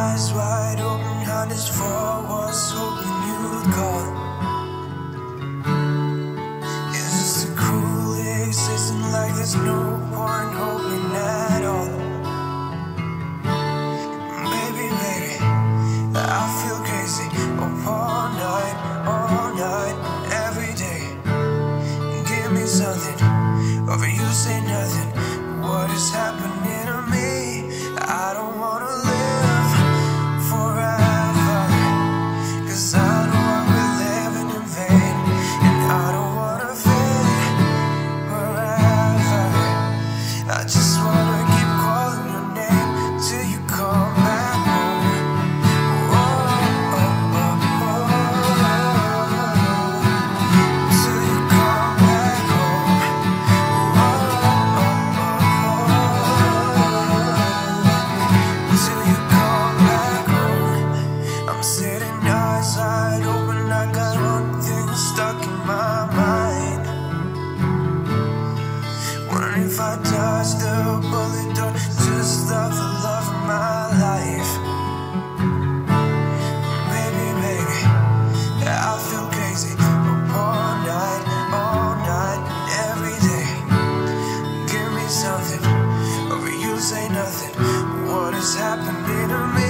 eyes wide open, hand is for was hoping you'd call. Is this a cruel existence? Like there's no point hoping at all. Baby, baby, I feel crazy. Up all night, all night, every day. Give me something. If I dodge the bullet door Just love the love of my life. Baby, baby I feel crazy All night, all night Every day. Give me something Or you say nothing. What is happening to me?